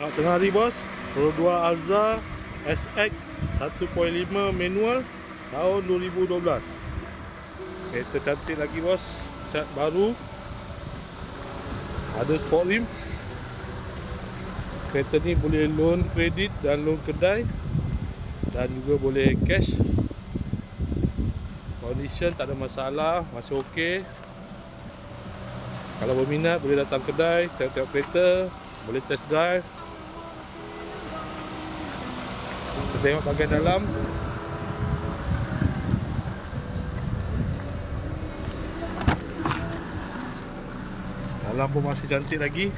Ah, tengah hari bos. Pro 2 Alza SX 1.5 manual tahun 2012 kereta cantik lagi bos. Cat baru. Ada sport rim. Kereta ni boleh loan kredit dan loan kedai dan juga boleh cash. Condition tak ada masalah masih ok kalau berminat boleh datang kedai tengok-tengok kereta boleh test drive kita tengok bahagian dalam. Dalam pun masih cantik lagi